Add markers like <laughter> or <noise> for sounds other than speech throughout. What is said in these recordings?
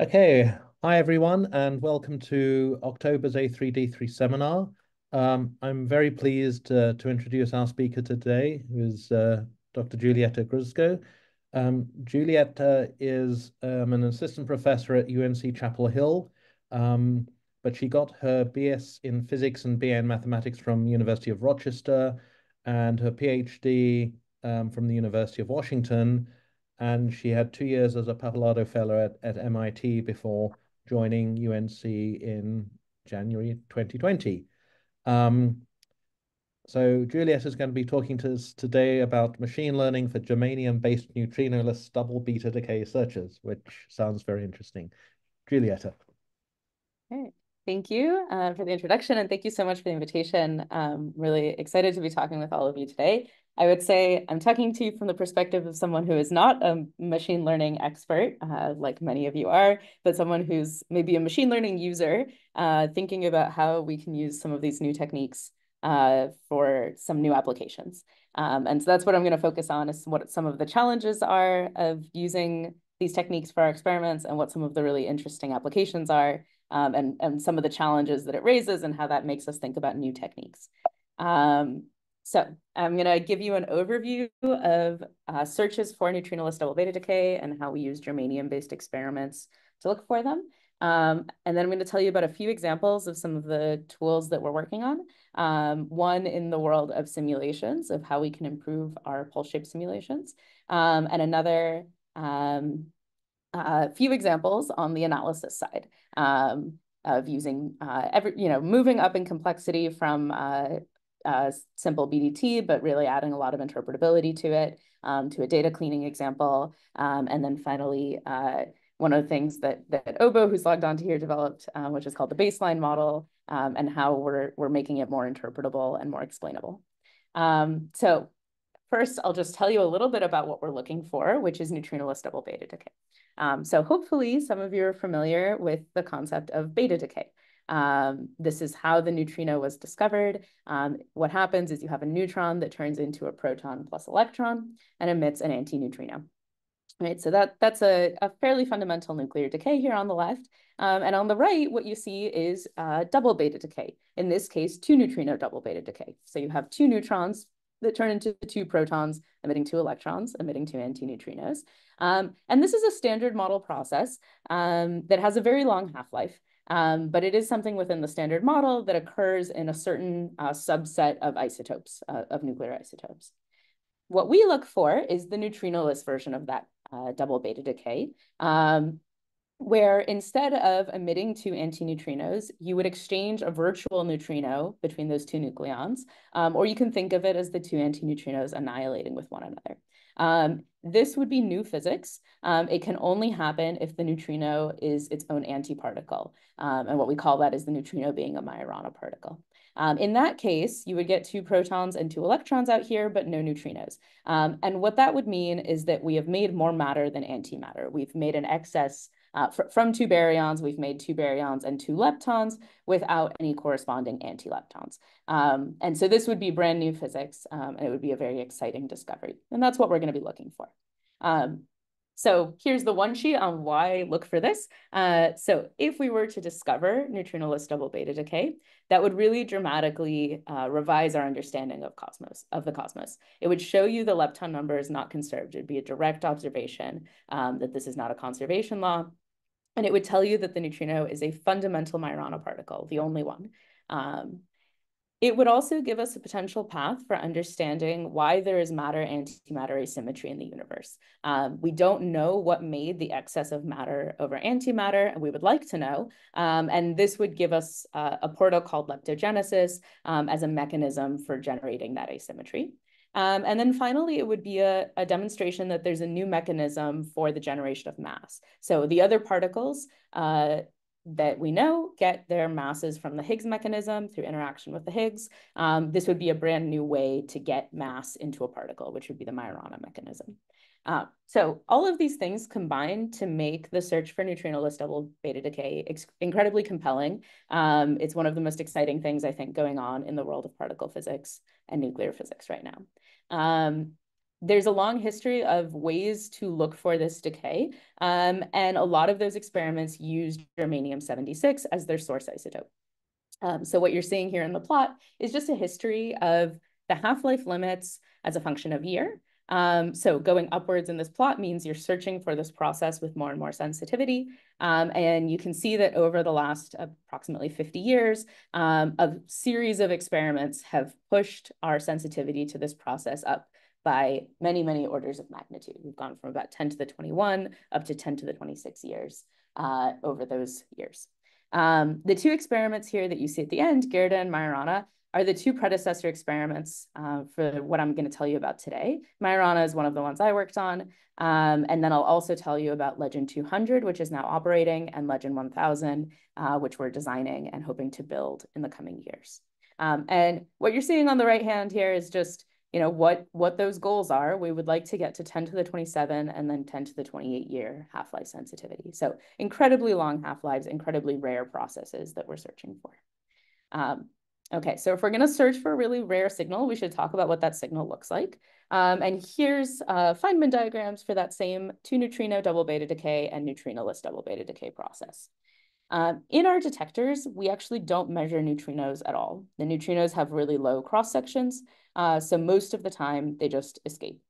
Okay, hi everyone, and welcome to October's A3D3 seminar. Um, I'm very pleased uh, to introduce our speaker today, who is uh, Dr. Julieta Gruszko. Um, Julieta is um, an assistant professor at UNC Chapel Hill, um, but she got her BS in physics and BA in mathematics from University of Rochester and her PhD um, from the University of Washington and she had two years as a Pappalardo Fellow at, at MIT before joining UNC in January 2020. Um, so Juliet is going to be talking to us today about machine learning for germanium-based neutrinoless double beta decay searches, which sounds very interesting. Julieta. Okay. Thank you uh, for the introduction and thank you so much for the invitation. I'm really excited to be talking with all of you today. I would say I'm talking to you from the perspective of someone who is not a machine learning expert, uh, like many of you are, but someone who's maybe a machine learning user, uh, thinking about how we can use some of these new techniques uh, for some new applications. Um, and so that's what I'm going to focus on is what some of the challenges are of using these techniques for our experiments and what some of the really interesting applications are um, and, and some of the challenges that it raises and how that makes us think about new techniques. Um, so I'm going to give you an overview of uh, searches for neutrinoless double beta decay and how we use germanium-based experiments to look for them. Um, and then I'm going to tell you about a few examples of some of the tools that we're working on. Um, one in the world of simulations, of how we can improve our pulse shape simulations, um, and another a few examples on the analysis side um, of using uh, every, you know, moving up in complexity from uh, uh, simple BDT, but really adding a lot of interpretability to it, um, to a data cleaning example. Um, and then finally, uh, one of the things that, that Aobo, who's logged onto here, developed, um, which is called the baseline model, um, and how we're, we're making it more interpretable and more explainable. Um, so first, I'll just tell you a little bit about what we're looking for, which is neutrinoless double beta decay. Um, so hopefully some of you are familiar with the concept of beta decay. Um, this is how the neutrino was discovered. Um, what happens is you have a neutron that turns into a proton plus electron and emits an antineutrino. Right, so that, that's a, a fairly fundamental nuclear decay here on the left. Um, and on the right, what you see is uh, double beta decay. In this case, two neutrino double beta decay. So you have two neutrons that turn into two protons, emitting two electrons, emitting two antineutrinos. Um, and this is a standard model process um, that has a very long half-life. Um, but it is something within the standard model that occurs in a certain uh, subset of isotopes, uh, of nuclear isotopes. What we look for is the neutrinoless version of that uh, double beta decay, um, where instead of emitting two antineutrinos, you would exchange a virtual neutrino between those two nucleons, um, or you can think of it as the two antineutrinos annihilating with one another. Um, this would be new physics. Um, it can only happen if the neutrino is its own antiparticle. Um, and what we call that is the neutrino being a Majorana particle. Um, in that case, you would get two protons and two electrons out here, but no neutrinos. Um, and what that would mean is that we have made more matter than antimatter. We've made an excess uh, fr from two baryons, we've made two baryons and two leptons without any corresponding antileptons. Um, and so this would be brand new physics, um, and it would be a very exciting discovery. And that's what we're going to be looking for. Um, so here's the one sheet on why look for this. Uh, so if we were to discover neutrinoless double beta decay, that would really dramatically uh, revise our understanding of cosmos, of the cosmos. It would show you the lepton number is not conserved. It'd be a direct observation um, that this is not a conservation law. And it would tell you that the neutrino is a fundamental Majorana particle, the only one. Um, it would also give us a potential path for understanding why there is matter-antimatter asymmetry in the universe. Um, we don't know what made the excess of matter over antimatter, and we would like to know. Um, and this would give us uh, a portal called leptogenesis um, as a mechanism for generating that asymmetry. Um, and then finally, it would be a, a, demonstration that there's a new mechanism for the generation of mass. So the other particles uh, that we know get their masses from the Higgs mechanism through interaction with the Higgs. Um, this would be a brand new way to get mass into a particle, which would be the Majorana mechanism. Uh, so all of these things combine to make the search for neutrinoless double beta decay incredibly compelling. Um, it's one of the most exciting things I think going on in the world of particle physics and nuclear physics right now. Um, there's a long history of ways to look for this decay, um, and a lot of those experiments used germanium-76 as their source isotope. Um, so what you're seeing here in the plot is just a history of the half-life limits as a function of year. Um, so going upwards in this plot means you're searching for this process with more and more sensitivity. Um, and you can see that over the last approximately 50 years, um, a series of experiments have pushed our sensitivity to this process up by many, many orders of magnitude. We've gone from about 10 to the 21 up to 10 to the 26 years uh, over those years. Um, the two experiments here that you see at the end, Gerda and Majorana, are the two predecessor experiments uh, for what I'm going to tell you about today. Majorana is one of the ones I worked on. Um, and then I'll also tell you about Legend 200, which is now operating, and Legend 1000, uh, which we're designing and hoping to build in the coming years. Um, and what you're seeing on the right hand here is just you know, what, what those goals are. We would like to get to 10 to the 27 and then 10 to the 28 year half-life sensitivity. So incredibly long half-lives, incredibly rare processes that we're searching for. Um, okay, so if we're gonna search for a really rare signal, we should talk about what that signal looks like. Um, and here's uh, Feynman diagrams for that same two neutrino double beta decay and neutrinoless double beta decay process. Um, in our detectors, we actually don't measure neutrinos at all. The neutrinos have really low cross sections, uh, so most of the time they just escape.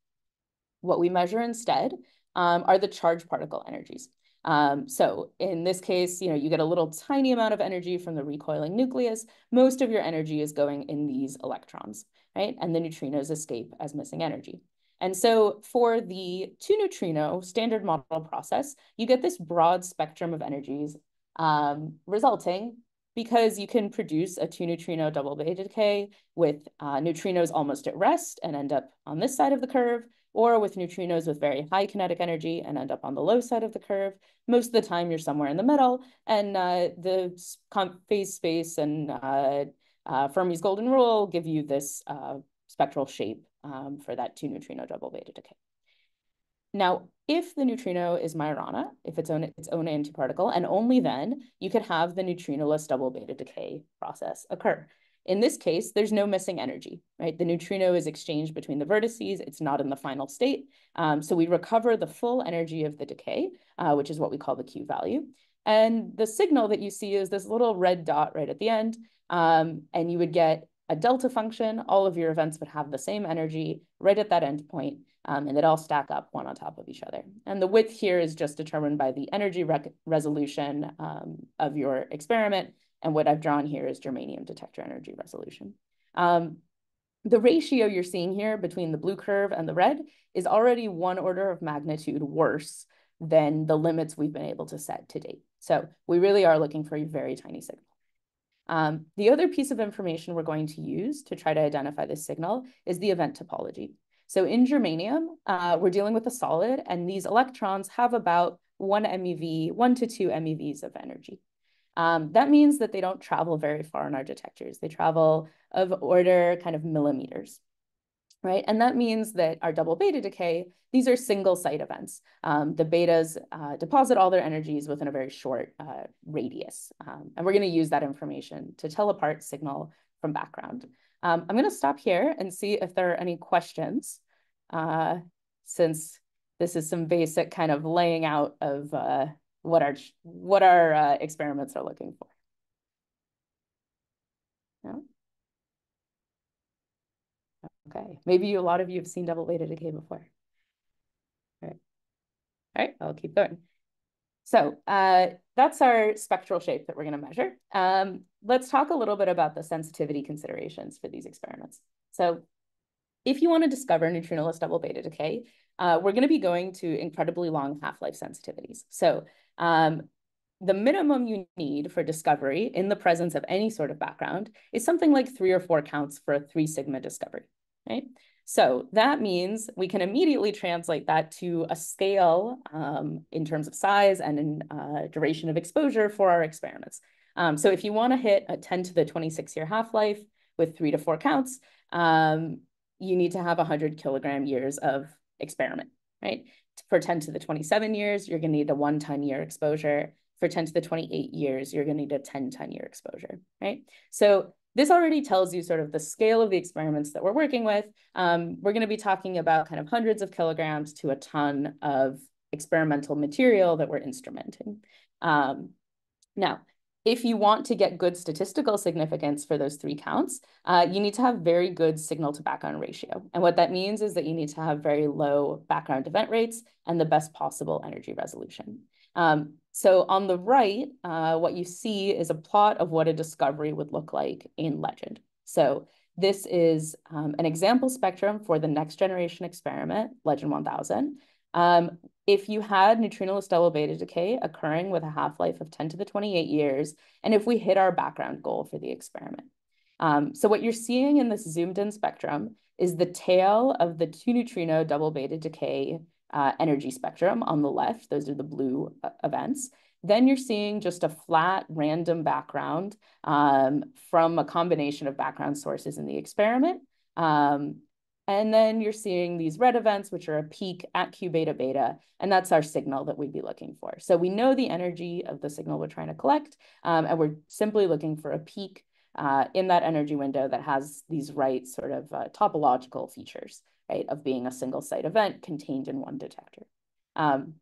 What we measure instead um, are the charged particle energies. Um, so in this case, you know, you get a little tiny amount of energy from the recoiling nucleus. Most of your energy is going in these electrons, right? And the neutrinos escape as missing energy. And so for the two neutrino standard model process, you get this broad spectrum of energies um, resulting because you can produce a two neutrino double beta decay with uh, neutrinos almost at rest and end up on this side of the curve, or with neutrinos with very high kinetic energy and end up on the low side of the curve. Most of the time you're somewhere in the middle and uh, the phase space and uh, uh, Fermi's golden rule give you this uh, spectral shape um, for that two neutrino double beta decay. Now, if the neutrino is Majorana, if it's own its own antiparticle, and only then you could have the neutrinoless double beta decay process occur. In this case, there's no missing energy, right? The neutrino is exchanged between the vertices. It's not in the final state. Um, so we recover the full energy of the decay, uh, which is what we call the Q value. And the signal that you see is this little red dot right at the end. Um, and you would get a delta function. All of your events would have the same energy right at that endpoint um, and they'd all stack up one on top of each other. And the width here is just determined by the energy resolution um, of your experiment. And what I've drawn here is germanium detector energy resolution. Um, the ratio you're seeing here between the blue curve and the red is already one order of magnitude worse than the limits we've been able to set to date. So we really are looking for a very tiny signal. Um, the other piece of information we're going to use to try to identify this signal is the event topology. So in germanium, uh, we're dealing with a solid, and these electrons have about one MeV, one to two MeVs of energy. Um, that means that they don't travel very far in our detectors. They travel of order kind of millimeters, right? And that means that our double beta decay, these are single site events. Um, the betas uh, deposit all their energies within a very short uh, radius. Um, and we're gonna use that information to tell apart signal from background. Um, I'm going to stop here and see if there are any questions, uh, since this is some basic kind of laying out of uh, what our what our uh, experiments are looking for. No? Okay, maybe a lot of you have seen double beta decay before. All right, all right, I'll keep going. So uh, that's our spectral shape that we're going to measure. Um, let's talk a little bit about the sensitivity considerations for these experiments. So if you want to discover neutrinoless double beta decay, uh, we're going to be going to incredibly long half-life sensitivities. So um, the minimum you need for discovery in the presence of any sort of background is something like three or four counts for a three sigma discovery, right? So that means we can immediately translate that to a scale um, in terms of size and in uh, duration of exposure for our experiments. Um, so if you want to hit a 10 to the 26 year half-life with three to four counts, um, you need to have 100 kilogram years of experiment, right? For 10 to the 27 years, you're going to need a one ton year exposure. For 10 to the 28 years, you're going to need a 10 ton year exposure, right? So this already tells you sort of the scale of the experiments that we're working with. Um, we're going to be talking about kind of hundreds of kilograms to a ton of experimental material that we're instrumenting. Um, now, if you want to get good statistical significance for those three counts, uh, you need to have very good signal to background ratio. And what that means is that you need to have very low background event rates and the best possible energy resolution. Um, so on the right, uh, what you see is a plot of what a discovery would look like in LEGEND. So this is um, an example spectrum for the next generation experiment, Legend 1000. Um, if you had neutrinoless double beta decay occurring with a half-life of 10 to the 28 years, and if we hit our background goal for the experiment. Um, so what you're seeing in this zoomed in spectrum is the tail of the two neutrino double beta decay uh, energy spectrum on the left. Those are the blue uh, events. Then you're seeing just a flat random background um, from a combination of background sources in the experiment. Um, and then you're seeing these red events, which are a peak at Q beta beta, and that's our signal that we'd be looking for. So we know the energy of the signal we're trying to collect, um, and we're simply looking for a peak uh, in that energy window that has these right sort of uh, topological features, right, of being a single site event contained in one detector. Um,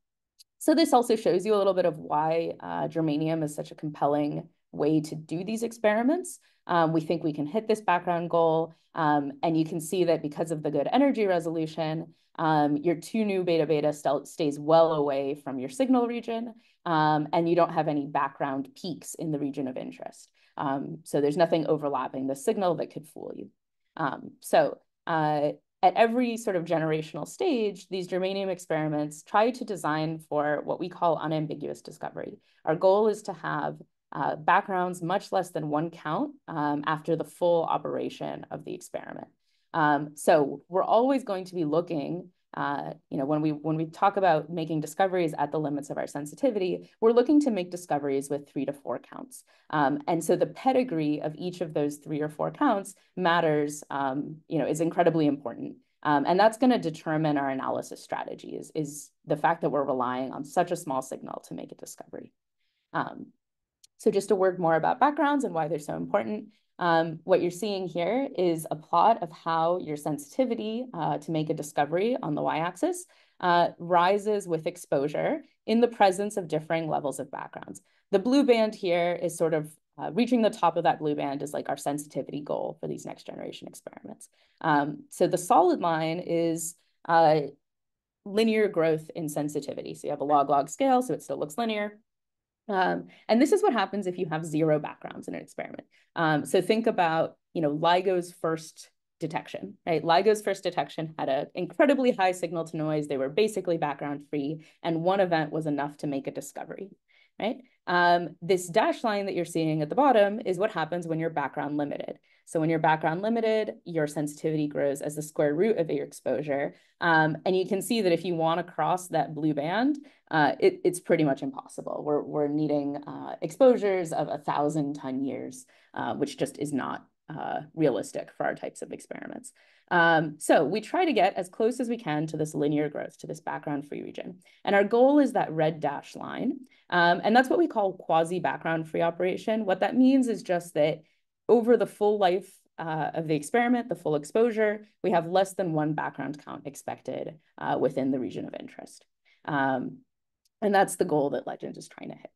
so this also shows you a little bit of why uh, germanium is such a compelling way to do these experiments. Um, we think we can hit this background goal. Um, and you can see that because of the good energy resolution, um, your two nu beta beta stays well away from your signal region, um, and you don't have any background peaks in the region of interest. Um, so there's nothing overlapping the signal that could fool you. Um, so uh, at every sort of generational stage, these germanium experiments try to design for what we call unambiguous discovery. Our goal is to have uh, backgrounds much less than one count um, after the full operation of the experiment. Um, so we're always going to be looking, uh, you know, when we when we talk about making discoveries at the limits of our sensitivity, we're looking to make discoveries with three to four counts. Um, and so the pedigree of each of those three or four counts matters, um, you know, is incredibly important. Um, and that's going to determine our analysis strategy is, is the fact that we're relying on such a small signal to make a discovery. So just a word more about backgrounds and why they're so important. Um, what you're seeing here is a plot of how your sensitivity uh, to make a discovery on the y-axis uh, rises with exposure in the presence of differing levels of backgrounds. The blue band here is sort of uh, reaching the top of that blue band is like our sensitivity goal for these next generation experiments. Um, so the solid line is uh, linear growth in sensitivity. So you have a log-log scale, so it still looks linear. Um, and this is what happens if you have zero backgrounds in an experiment. Um, so think about, you know, LIGO's first detection, right? LIGO's first detection had an incredibly high signal to noise. They were basically background free, and one event was enough to make a discovery, right? Um, this dash line that you're seeing at the bottom is what happens when you're background limited. So when you're background limited, your sensitivity grows as the square root of your exposure. Um, and you can see that if you want to cross that blue band, uh, it, it's pretty much impossible. We're, we're needing uh, exposures of a thousand ton years, uh, which just is not uh, realistic for our types of experiments. Um, so we try to get as close as we can to this linear growth, to this background free region. And our goal is that red dashed line. Um, and that's what we call quasi background free operation. What that means is just that over the full life uh, of the experiment, the full exposure, we have less than one background count expected uh, within the region of interest. Um, and that's the goal that Legend is trying to hit.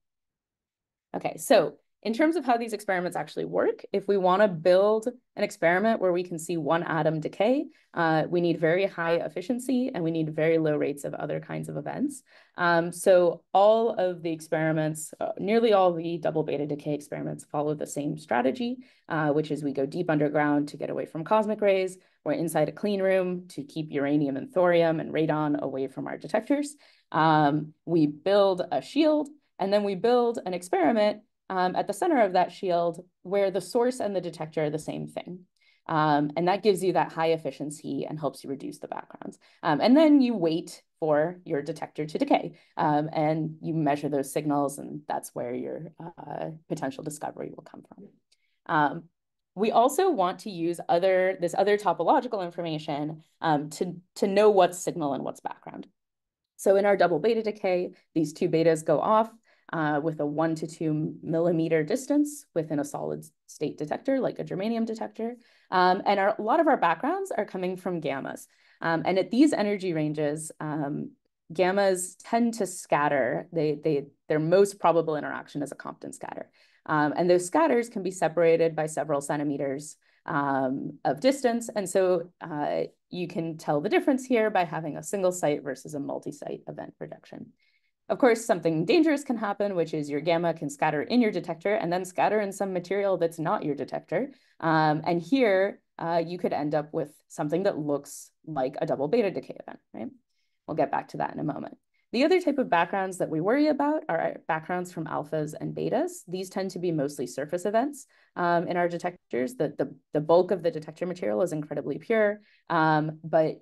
Okay, so in terms of how these experiments actually work, if we want to build an experiment where we can see one atom decay, uh, we need very high efficiency and we need very low rates of other kinds of events. Um, so all of the experiments, uh, nearly all the double beta decay experiments follow the same strategy, uh, which is we go deep underground to get away from cosmic rays. We're inside a clean room to keep uranium and thorium and radon away from our detectors. Um, we build a shield and then we build an experiment um, at the center of that shield where the source and the detector are the same thing. Um, and that gives you that high efficiency and helps you reduce the backgrounds. Um, and then you wait for your detector to decay um, and you measure those signals and that's where your uh, potential discovery will come from. Um, we also want to use other this other topological information um, to, to know what's signal and what's background. So in our double beta decay, these two betas go off uh, with a one to two millimeter distance within a solid state detector, like a germanium detector. Um, and our, a lot of our backgrounds are coming from gammas. Um, and at these energy ranges, um, gammas tend to scatter. They, they, their most probable interaction is a Compton scatter. Um, and those scatters can be separated by several centimeters um, of distance. And so uh, you can tell the difference here by having a single site versus a multi-site event projection. Of course, something dangerous can happen, which is your gamma can scatter in your detector and then scatter in some material that's not your detector. Um, and here uh, you could end up with something that looks like a double beta decay event, right? We'll get back to that in a moment. The other type of backgrounds that we worry about are backgrounds from alphas and betas. These tend to be mostly surface events um, in our detectors. The, the, the, bulk of the detector material is incredibly pure, um, but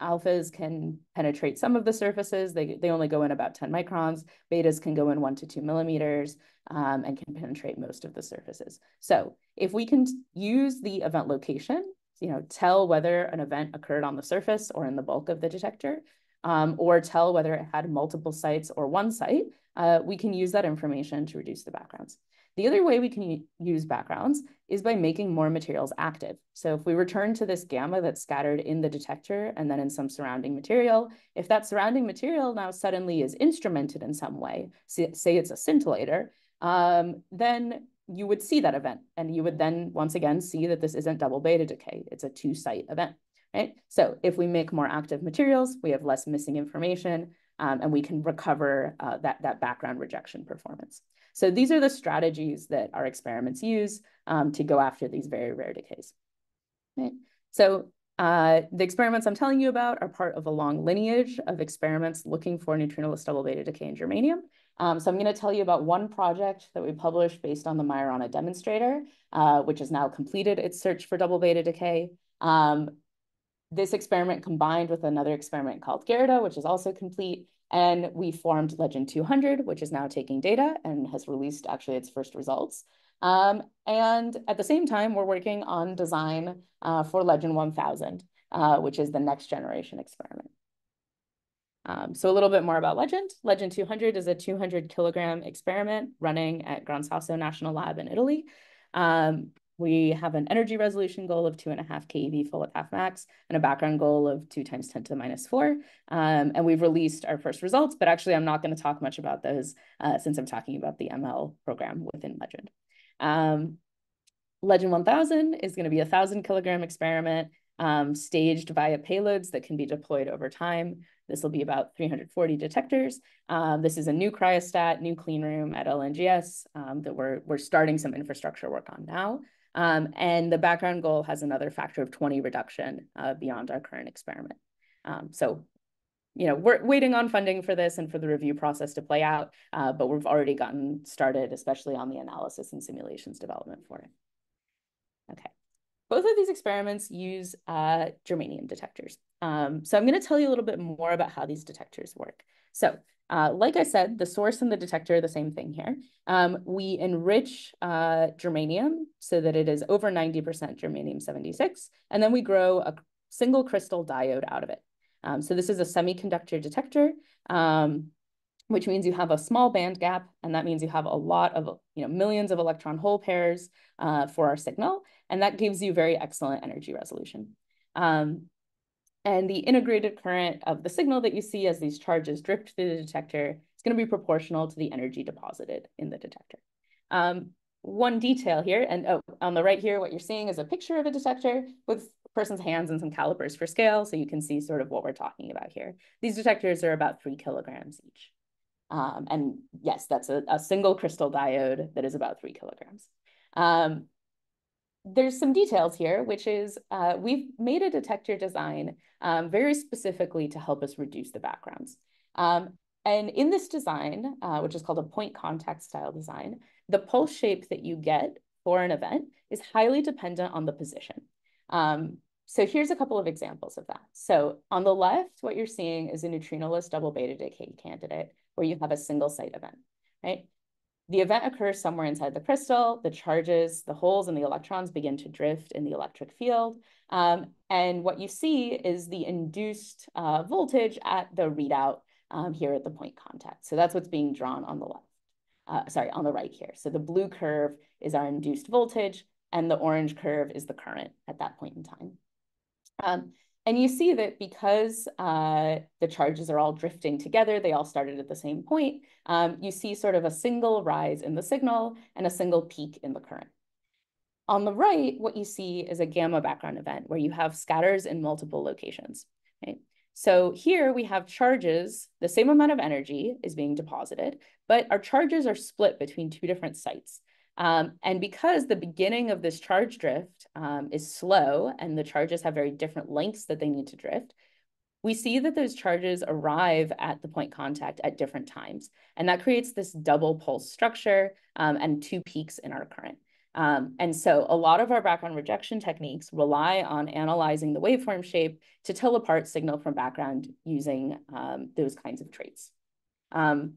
alphas can penetrate some of the surfaces. They, they only go in about 10 microns. Betas can go in one to two millimeters um, and can penetrate most of the surfaces. So if we can use the event location, you know, tell whether an event occurred on the surface or in the bulk of the detector, um, or tell whether it had multiple sites or one site, uh, we can use that information to reduce the backgrounds. The other way we can use backgrounds is by making more materials active. So if we return to this gamma that's scattered in the detector and then in some surrounding material, if that surrounding material now suddenly is instrumented in some way, say, it's a scintillator, um, then you would see that event and you would then once again see that this isn't double beta decay, it's a two site event right? So if we make more active materials, we have less missing information um, and we can recover uh, that, that background rejection performance. So these are the strategies that our experiments use um, to go after these very rare decays. Right? So uh, the experiments I'm telling you about are part of a long lineage of experiments looking for neutrinoless double beta decay in germanium. Um, so I'm going to tell you about one project that we published based on the Majorana demonstrator, uh, which has now completed its search for double beta decay. Um, this experiment combined with another experiment called Gerda, which is also complete. And we formed Legend 200, which is now taking data and has released actually its first results. Um, and at the same time, we're working on design uh, for Legend 1000, uh, which is the next generation experiment. Um, so a little bit more about Legend. Legend 200 is a 200 kilogram experiment running at Gran Sasso National Lab in Italy. Um, we have an energy resolution goal of two and a half keV full at half max and a background goal of two times 10 to the minus four. Um, and we've released our first results, but actually I'm not going to talk much about those uh, since I'm talking about the ML program within Legend. Um, Legend 1000 is going to be a thousand kilogram experiment um, staged via payloads that can be deployed over time. This will be about 340 detectors. Um, this is a new cryostat, new clean room at LNGS um, that we're, we're starting some infrastructure work on now. Um, and the background goal has another factor of 20 reduction uh, beyond our current experiment. Um, so, you know, we're waiting on funding for this and for the review process to play out, uh, but we've already gotten started, especially on the analysis and simulations development for it. Okay. Both of these experiments use uh, germanium detectors. Um, so I'm going to tell you a little bit more about how these detectors work. So uh, like I said, the source and the detector are the same thing here. Um, we enrich uh, germanium so that it is over 90% germanium 76, and then we grow a single crystal diode out of it. Um, so this is a semiconductor detector, um, which means you have a small band gap, and that means you have a lot of, you know, millions of electron hole pairs uh, for our signal, and that gives you very excellent energy resolution. Um, and the integrated current of the signal that you see as these charges drift through the detector is going to be proportional to the energy deposited in the detector. Um, one detail here, and oh, on the right here, what you're seeing is a picture of a detector with person's hands and some calipers for scale, so you can see sort of what we're talking about here. These detectors are about three kilograms each. Um, and yes, that's a, a, single crystal diode that is about three kilograms. Um, there's some details here, which is uh, we've made a detector design um, very specifically to help us reduce the backgrounds. Um, and in this design, uh, which is called a point contact style design, the pulse shape that you get for an event is highly dependent on the position. Um, so here's a couple of examples of that. So on the left, what you're seeing is a neutrinoless double beta decay candidate where you have a single site event, right? The event occurs somewhere inside the crystal, the charges, the holes and the electrons begin to drift in the electric field. Um, and what you see is the induced uh, voltage at the readout um, here at the point contact. So that's what's being drawn on the left. uh, sorry, on the right here. So the blue curve is our induced voltage, and the orange curve is the current at that point in time. Um, and you see that because uh, the charges are all drifting together, they all started at the same point, um, you see sort of a single rise in the signal and a single peak in the current. On the right, what you see is a gamma background event where you have scatters in multiple locations. Right? So here we have charges, the same amount of energy is being deposited, but our charges are split between two different sites. Um, and because the beginning of this charge drift um, is slow and the charges have very different lengths that they need to drift, we see that those charges arrive at the point contact at different times. And that creates this double pulse structure um, and two peaks in our current. Um, and so a lot of our background rejection techniques rely on analyzing the waveform shape to tell apart signal from background using um, those kinds of traits. Um,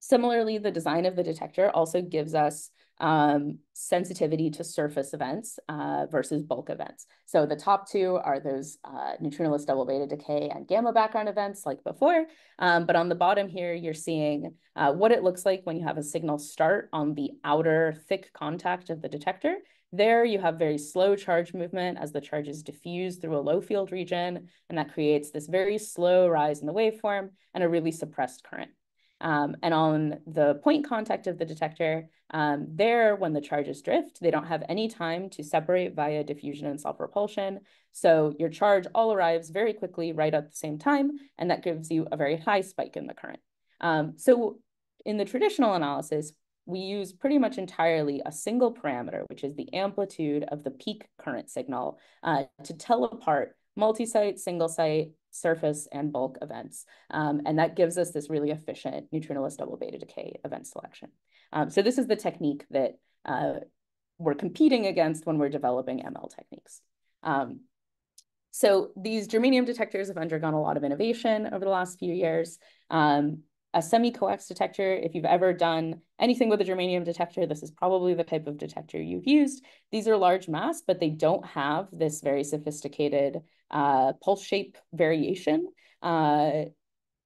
similarly, the design of the detector also gives us um, sensitivity to surface events uh, versus bulk events. So the top two are those uh, neutrinoless double beta decay and gamma background events like before. Um, but on the bottom here, you're seeing uh, what it looks like when you have a signal start on the outer thick contact of the detector. There you have very slow charge movement as the charges diffuse through a low field region, and that creates this very slow rise in the waveform and a really suppressed current. Um, and on the point contact of the detector, um, there, when the charges drift, they don't have any time to separate via diffusion and self-repulsion. So your charge all arrives very quickly right at the same time, and that gives you a very high spike in the current. Um, so in the traditional analysis, we use pretty much entirely a single parameter, which is the amplitude of the peak current signal uh, to tell apart multi-site, single-site, surface, and bulk events. Um, and that gives us this really efficient neutrinoless double beta decay event selection. Um, so this is the technique that uh, we're competing against when we're developing ML techniques. Um, so these germanium detectors have undergone a lot of innovation over the last few years. Um, a semi-coax detector, if you've ever done anything with a germanium detector, this is probably the type of detector you've used. These are large mass, but they don't have this very sophisticated uh, pulse shape variation uh,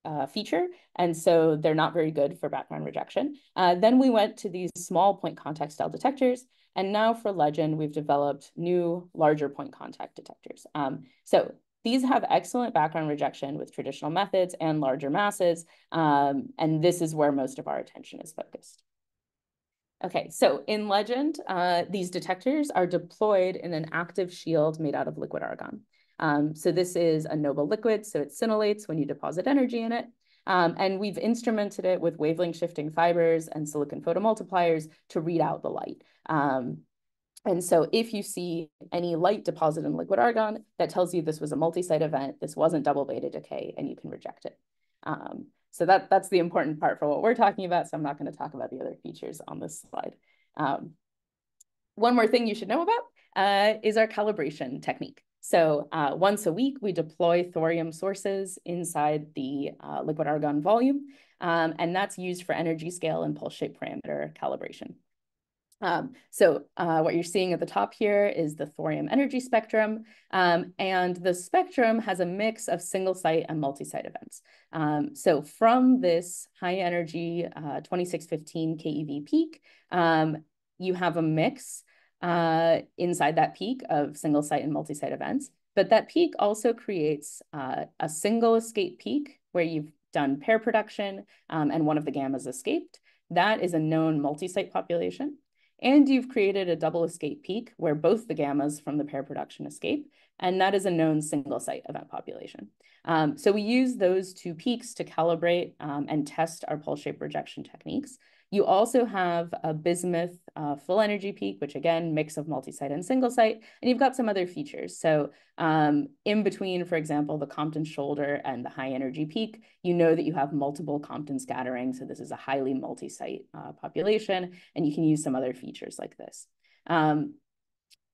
uh, feature. And so they're not very good for background rejection. Uh, then we went to these small point contact style detectors. And now for Legend, we've developed new larger point contact detectors. Um, so these have excellent background rejection with traditional methods and larger masses. Um, and this is where most of our attention is focused. Okay, so in Legend, uh, these detectors are deployed in an active shield made out of liquid argon. Um, so this is a noble liquid, so it scintillates when you deposit energy in it. Um, and we've instrumented it with wavelength shifting fibers and silicon photomultipliers to read out the light. Um, and so if you see any light deposit in liquid argon, that tells you this was a multi-site event, this wasn't double beta decay, and you can reject it. Um, so that, that's the important part for what we're talking about. So I'm not going to talk about the other features on this slide. Um, one more thing you should know about uh, is our calibration technique. So uh, once a week, we deploy thorium sources inside the uh, liquid argon volume, um, and that's used for energy scale and pulse shape parameter calibration. Um, so uh, what you're seeing at the top here is the thorium energy spectrum, um, and the spectrum has a mix of single site and multi-site events. Um, so from this high energy uh, 2615 keV peak, um, you have a mix uh, inside that peak of single site and multi-site events, but that peak also creates uh, a single escape peak where you've done pair production um, and one of the gammas escaped. That is a known multi-site population. And you've created a double escape peak where both the gammas from the pair production escape, and that is a known single site event population. Um, so we use those two peaks to calibrate um, and test our pulse shape rejection techniques. You also have a bismuth uh, full energy peak, which again, mix of multi-site and single site, and you've got some other features. So um, in between, for example, the Compton shoulder and the high energy peak, you know that you have multiple Compton scattering. So this is a highly multi-site uh, population, and you can use some other features like this. Um,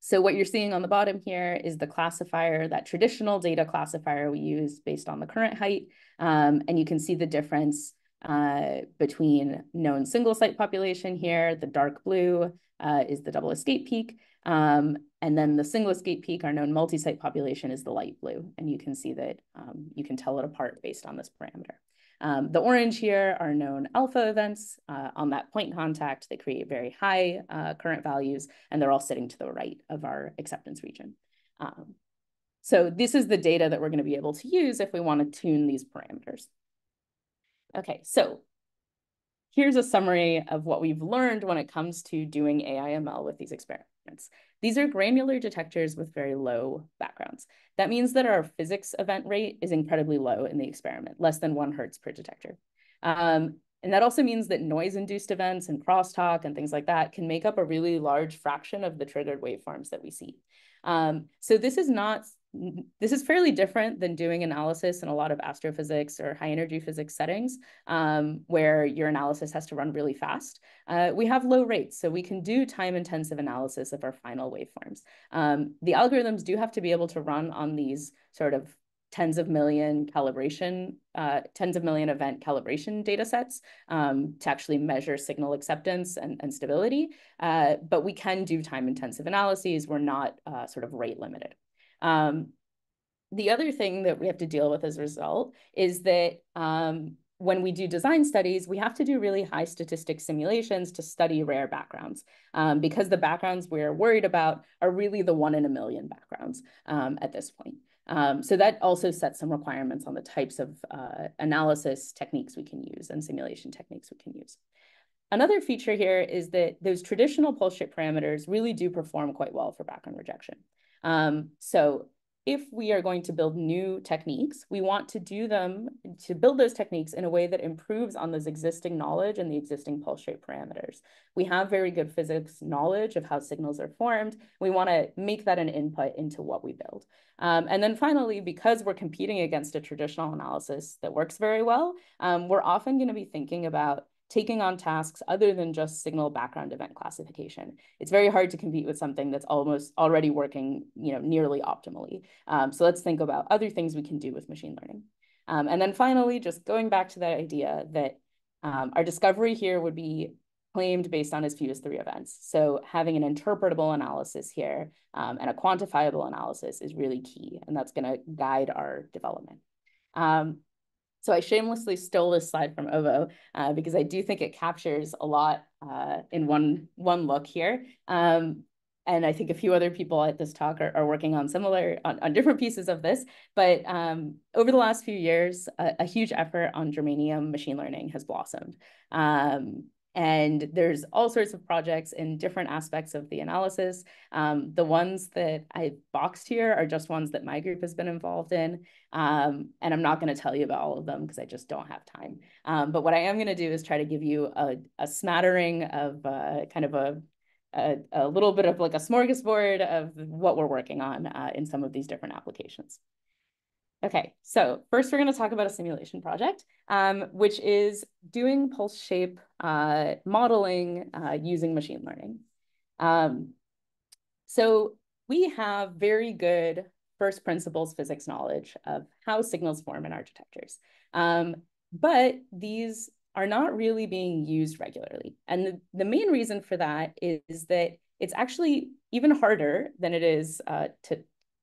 so what you're seeing on the bottom here is the classifier, that traditional data classifier we use based on the current height. Um, and you can see the difference uh, between known single site population here. The dark blue uh, is the double escape peak. Um, and then the single escape peak, our known multi-site population is the light blue. And you can see that um, you can tell it apart based on this parameter. Um, the orange here are known alpha events. Uh, on that point contact, they create very high uh, current values, and they're all sitting to the right of our acceptance region. Um, so this is the data that we're going to be able to use if we want to tune these parameters. Okay, so here's a summary of what we've learned when it comes to doing AIML with these experiments. These are granular detectors with very low backgrounds. That means that our physics event rate is incredibly low in the experiment, less than one hertz per detector. Um, and that also means that noise-induced events and crosstalk and things like that can make up a really large fraction of the triggered waveforms that we see. Um, so this is not this is fairly different than doing analysis in a lot of astrophysics or high energy physics settings um, where your analysis has to run really fast. Uh, we have low rates, so we can do time intensive analysis of our final waveforms. Um, the algorithms do have to be able to run on these sort of tens of million calibration, uh, tens of million event calibration data sets um, to actually measure signal acceptance and, and stability. Uh, but we can do time intensive analyses. We're not uh, sort of rate limited. Um, the other thing that we have to deal with as a result is that um, when we do design studies, we have to do really high statistic simulations to study rare backgrounds um, because the backgrounds we're worried about are really the one in a million backgrounds um, at this point. Um, so that also sets some requirements on the types of uh, analysis techniques we can use and simulation techniques we can use. Another feature here is that those traditional pulse shape parameters really do perform quite well for background rejection. Um, so if we are going to build new techniques, we want to do them, to build those techniques in a way that improves on those existing knowledge and the existing pulse shape parameters. We have very good physics knowledge of how signals are formed. We want to make that an input into what we build. Um, and then finally, because we're competing against a traditional analysis that works very well, um, we're often going to be thinking about taking on tasks other than just signal background event classification. It's very hard to compete with something that's almost already working, you know, nearly optimally. Um, so let's think about other things we can do with machine learning. Um, and then finally, just going back to that idea that um, our discovery here would be claimed based on as few as three events. So having an interpretable analysis here um, and a quantifiable analysis is really key, and that's going to guide our development. Um, so I shamelessly stole this slide from Aobo uh, because I do think it captures a lot uh, in one, one look here. Um, and I think a few other people at this talk are, are working on similar, on, on different pieces of this. But um, over the last few years, a, a, huge effort on germanium machine learning has blossomed. Um, and there's all sorts of projects in different aspects of the analysis. Um, the ones that I boxed here are just ones that my group has been involved in. Um, and I'm not going to tell you about all of them because I just don't have time. Um, but what I am going to do is try to give you a, a smattering of uh, kind of a, a, a, little bit of like a smorgasbord of what we're working on uh, in some of these different applications. Okay, so first we're going to talk about a simulation project, um, which is doing pulse shape uh, modeling uh, using machine learning. Um, so we have very good first principles physics knowledge of how signals form in detectors. Um, but these are not really being used regularly. And the, the main reason for that is, is that it's actually even harder than it is uh, to,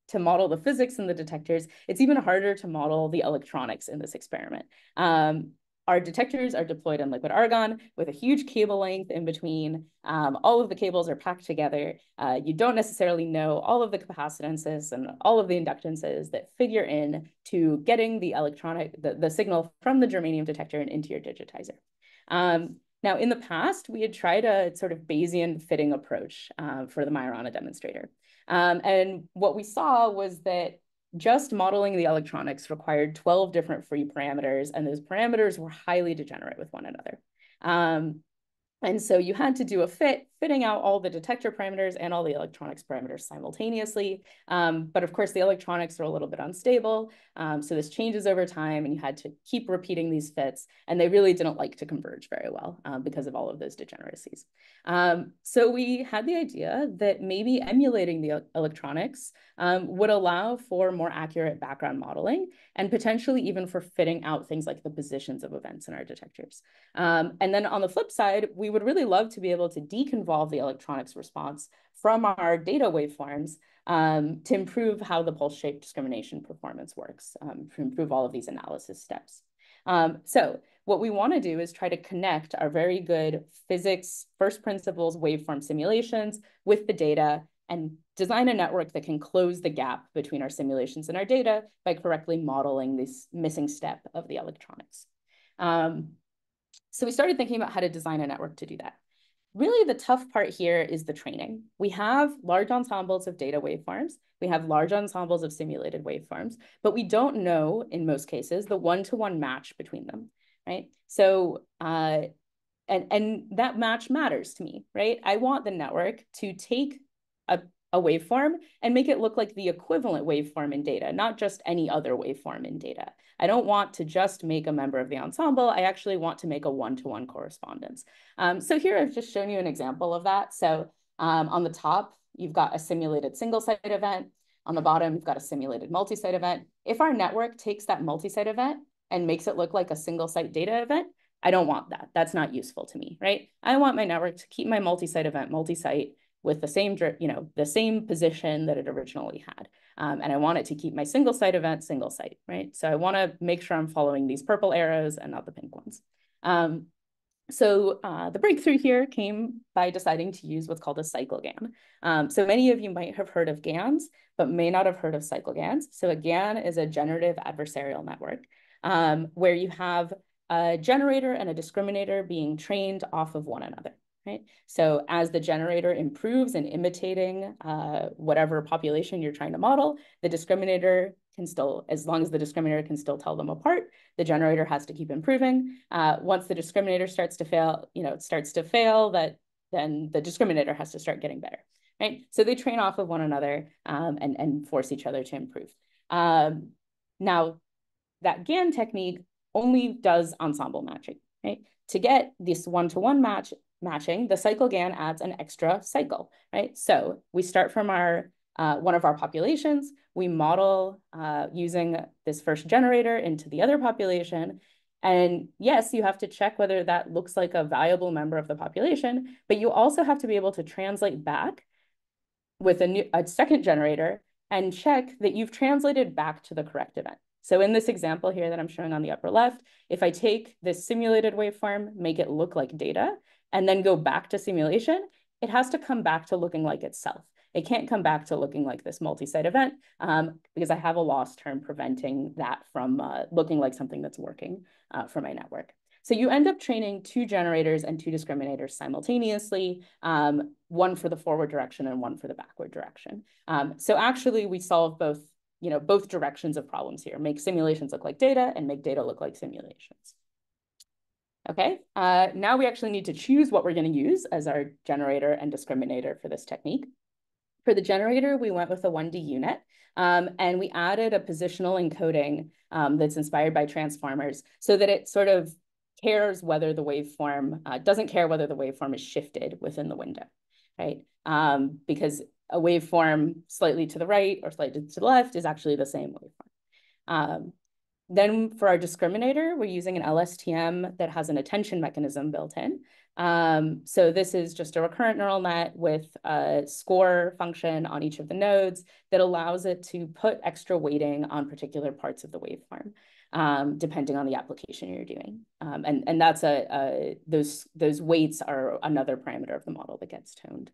to model the physics in the detectors, it's even harder to model the electronics in this experiment. Um, our detectors are deployed in liquid argon with a huge cable length in between. Um, all of the cables are packed together. Uh, you don't necessarily know all of the capacitances and all of the inductances that figure in to getting the electronic, the, the signal from the germanium detector and into your digitizer. Um, now, in the past, we had tried a sort of Bayesian fitting approach uh, for the Majorana demonstrator. Um, and what we saw was that just modeling the electronics required 12 different free parameters, and those parameters were highly degenerate with one another. Um, and so you had to do a fit, fitting out all the detector parameters and all the electronics parameters simultaneously. Um, but of course, the electronics are a little bit unstable. Um, so this changes over time and you had to keep repeating these fits. And they really didn't like to converge very well um, because of all of those degeneracies. Um, so we had the idea that maybe emulating the electronics um, would allow for more accurate background modeling and potentially even for fitting out things like the positions of events in our detectors. Um, and then on the flip side, we would really love to be able to deconvolve the electronics response from our data waveforms um, to improve how the pulse shape discrimination performance works, um, to improve all of these analysis steps. Um, so what we want to do is try to connect our very good physics first principles waveform simulations with the data and design a network that can close the gap between our simulations and our data by correctly modeling this missing step of the electronics. Um, so we started thinking about how to design a network to do that. Really, the tough part here is the training. We have large ensembles of data waveforms. We have large ensembles of simulated waveforms, but we don't know, in most cases, the one-to-one -one match between them right? So, uh, and, and that match matters to me, right? I want the network to take a, a waveform and make it look like the equivalent waveform in data, not just any other waveform in data. I don't want to just make a member of the ensemble. I actually want to make a one-to-one -one correspondence. Um, so here I've just shown you an example of that. So um, on the top, you've got a simulated single site event. On the bottom, you've got a simulated multi-site event. If our network takes that multi-site event and makes it look like a single site data event, I don't want that. That's not useful to me, right? I want my network to keep my multi-site event multi-site with the same, you know, the same position that it originally had. Um, and I want it to keep my single site event single site, right? So I want to make sure I'm following these purple arrows and not the pink ones. Um, so uh, the breakthrough here came by deciding to use what's called a cycle GAN. Um, so many of you might have heard of GANs, but may not have heard of cycle GANs. So a GAN is a generative adversarial network um, where you have a generator and a discriminator being trained off of one another. Right? So as the generator improves in imitating uh, whatever population you're trying to model, the discriminator can still, as long as the discriminator can still tell them apart, the generator has to keep improving. Uh, once the discriminator starts to fail, you know, it starts to fail, that then the discriminator has to start getting better, right? So they train off of one another um, and, and force each other to improve. Um, now, that GAN technique only does ensemble matching, right? To get this one-to-one -one match matching, the cycle GAN adds an extra cycle, right? So we start from our uh, one of our populations, we model uh, using this first generator into the other population. And yes, you have to check whether that looks like a valuable member of the population, but you also have to be able to translate back with a, new, a second generator and check that you've translated back to the correct event. So in this example here that I'm showing on the upper left, if I take this simulated waveform, make it look like data, and then go back to simulation, it has to come back to looking like itself. It can't come back to looking like this multi-site event um, because I have a loss term preventing that from uh, looking like something that's working uh, for my network. So you end up training two generators and two discriminators simultaneously, um, one for the forward direction and one for the backward direction. Um, so actually we solve both you know, both directions of problems here, make simulations look like data and make data look like simulations. Okay, uh, now we actually need to choose what we're going to use as our generator and discriminator for this technique. For the generator, we went with a 1D U-Net, um, and we added a positional encoding um, that's inspired by transformers so that it sort of cares whether the waveform, uh, doesn't care whether the waveform is shifted within the window, right? Um, because a waveform slightly to the right or slightly to the left is actually the same waveform. Um, then for our discriminator, we're using an LSTM that has an attention mechanism built in. Um, so this is just a recurrent neural net with a score function on each of the nodes that allows it to put extra weighting on particular parts of the waveform, um, depending on the application you're doing. Um, and, and that's a, a, those, those weights are another parameter of the model that gets toned.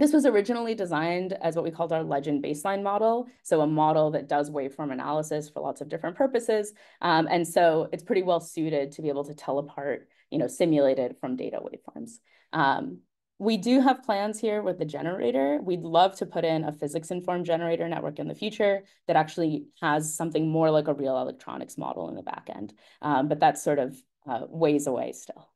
This was originally designed as what we called our legend baseline model. So a model that does waveform analysis for lots of different purposes. Um, and so it's pretty well suited to be able to tell apart, you know, simulated from data waveforms. Um, we do have plans here with the generator. We'd love to put in a physics-informed generator network in the future that actually has something more like a real electronics model in the back end. Um, but that's sort of uh, ways away still.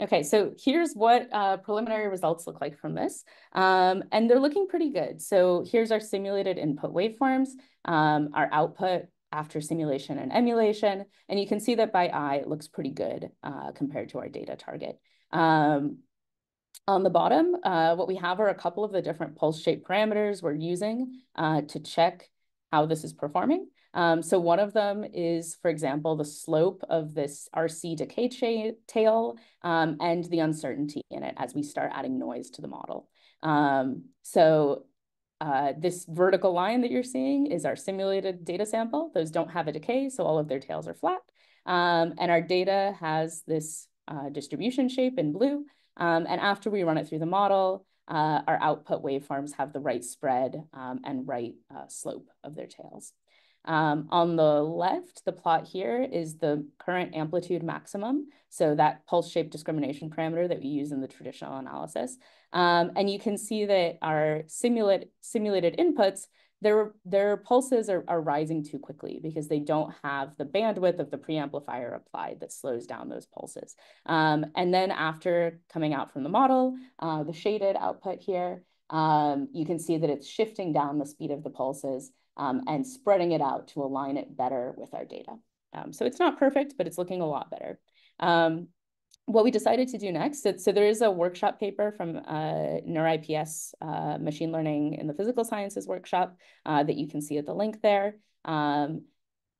Okay, so here's what uh, preliminary results look like from this. Um, and they're looking pretty good. So here's our simulated input waveforms, um, our output after simulation and emulation. And you can see that by eye, it looks pretty good uh, compared to our data target. Um, on the bottom, uh, what we have are a couple of the different pulse shape parameters we're using uh, to check how this is performing. Um, so one of them is, for example, the slope of this RC decay tail um, and the uncertainty in it as we start adding noise to the model. Um, so uh, this vertical line that you're seeing is our simulated data sample. Those don't have a decay, so all of their tails are flat. Um, and our data has this uh, distribution shape in blue. Um, and after we run it through the model, uh, our output waveforms have the right spread um, and right uh, slope of their tails. Um, on the left, the plot here is the current amplitude maximum. So that pulse shape discrimination parameter that we use in the traditional analysis. Um, and you can see that our simulate, simulated inputs, their, their pulses are, are rising too quickly because they don't have the bandwidth of the preamplifier applied that slows down those pulses. Um, and then after coming out from the model, uh, the shaded output here, um, you can see that it's shifting down the speed of the pulses um, and spreading it out to align it better with our data. Um, so it's not perfect, but it's looking a lot better. Um, what we decided to do next, so, so there is a workshop paper from uh, NeurIPS uh, Machine Learning in the Physical Sciences workshop uh, that you can see at the link there. Um,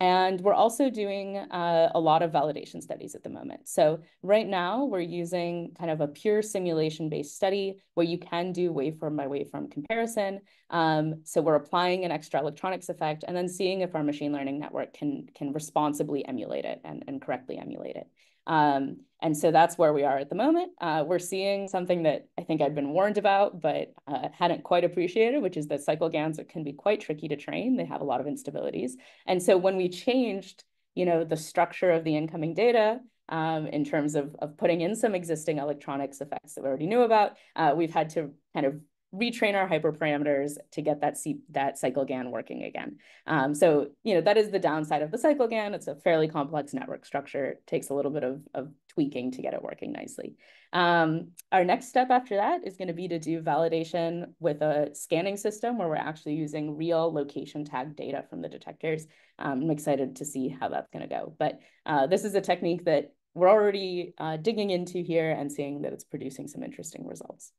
and we're also doing uh, a lot of validation studies at the moment. So right now we're using kind of a pure simulation-based study where you can do waveform by waveform comparison. Um, so we're applying an extra electronics effect and then seeing if our machine learning network can, can responsibly emulate it and, and correctly emulate it. Um, and so that's where we are at the moment. Uh, we're seeing something that I think I'd been warned about, but uh, hadn't quite appreciated, which is that cycle GANs can be quite tricky to train. They have a lot of instabilities. And so when we changed, you know, the structure of the incoming data um, in terms of, of putting in some existing electronics effects that we already knew about, uh, we've had to kind of retrain our hyperparameters to get that C that cycle GAN working again. Um, so, you know, that is the downside of the cycle GAN. It's a fairly complex network structure. It takes a little bit of, of tweaking to get it working nicely. Um, our next step after that is going to be to do validation with a scanning system where we're actually using real location tag data from the detectors. Um, I'm excited to see how that's going to go. But uh, this is a technique that we're already uh, digging into here and seeing that it's producing some interesting results.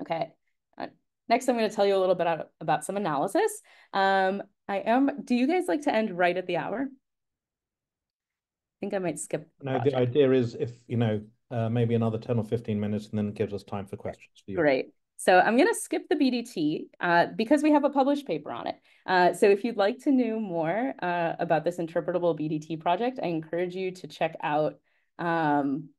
Okay. Next, I'm going to tell you a little bit about, about some analysis. Um, I am, do you guys like to end right at the hour? I think I might skip. No, the idea is if, you know, uh, maybe another 10 or 15 minutes and then it gives us time for questions. For Great. So I'm going to skip the BDT uh, because we have a published paper on it. Uh, so if you'd like to know more uh, about this interpretable BDT project, I encourage you to check out um,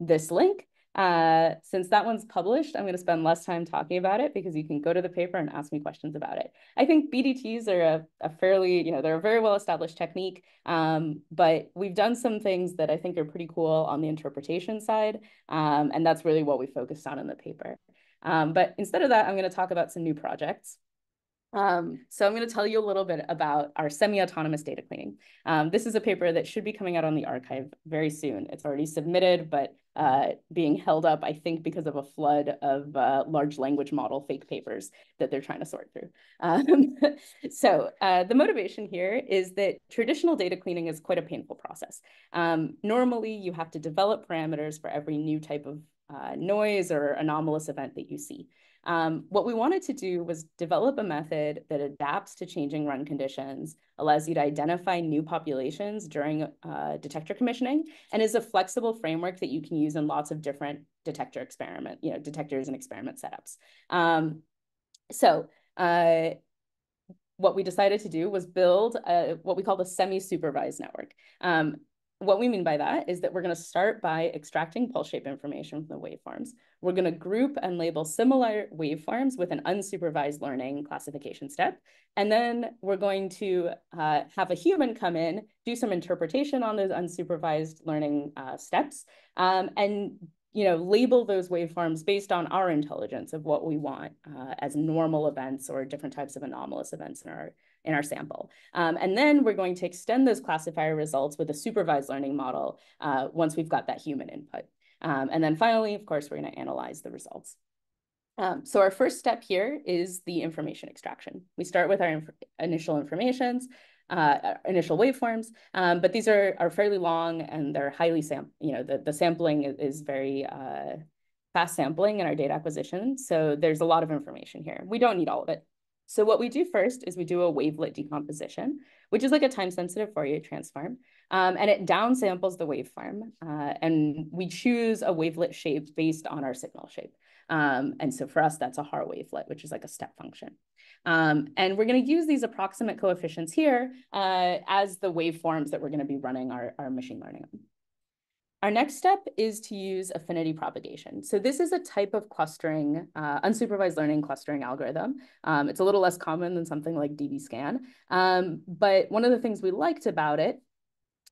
this link. Uh, since that one's published, I'm going to spend less time talking about it because you can go to the paper and ask me questions about it. I think BDTs are a, a fairly, you know, they're a very well-established technique, um, but we've done some things that I think are pretty cool on the interpretation side, um, and that's really what we focused on in the paper. Um, but instead of that, I'm going to talk about some new projects. Um, so I'm going to tell you a little bit about our semi-autonomous data cleaning. Um, this is a paper that should be coming out on the arXiv very soon. It's already submitted, but uh, being held up, I think, because of a flood of uh, large language model fake papers that they're trying to sort through. Um, <laughs> so uh, the motivation here is that traditional data cleaning is quite a painful process. Um, normally, you have to develop parameters for every new type of uh, noise or anomalous event that you see. Um, what we wanted to do was develop a method that adapts to changing run conditions, allows you to identify new populations during uh, detector commissioning, and is a flexible framework that you can use in lots of different detector experiment, you know, detectors and experiment setups. Um, so uh, what we decided to do was build a, what we call the semi-supervised network. Um, what we mean by that is that we're going to start by extracting pulse shape information from the waveforms. We're going to group and label similar waveforms with an unsupervised learning classification step. And then we're going to uh, have a human come in, do some interpretation on those unsupervised learning uh, steps, um, and you know, label those waveforms based on our intelligence of what we want uh, as normal events or different types of anomalous events in our in our sample. Um, and then we're going to extend those classifier results with a supervised learning model uh, once we've got that human input. Um, and then finally, of course, we're going to analyze the results. Um, so our first step here is the information extraction. We start with our inf initial informations, uh, initial waveforms, um, but these are, are fairly long and they're highly sam you know, the, the sampling is very uh, fast sampling in our data acquisition. So there's a lot of information here. We don't need all of it. So what we do first is we do a wavelet decomposition, which is like a time-sensitive Fourier transform, um, and it downsamples the waveform, uh, and we choose a wavelet shape based on our signal shape. Um, and so for us, that's a Haar wavelet, which is like a step function. Um, and we're going to use these approximate coefficients here uh, as the waveforms that we're going to be running our, our machine learning on. Our next step is to use affinity propagation. So this is a type of clustering, uh, unsupervised learning clustering algorithm. Um, it's a little less common than something like DBSCAN. Um, but one of the things we liked about it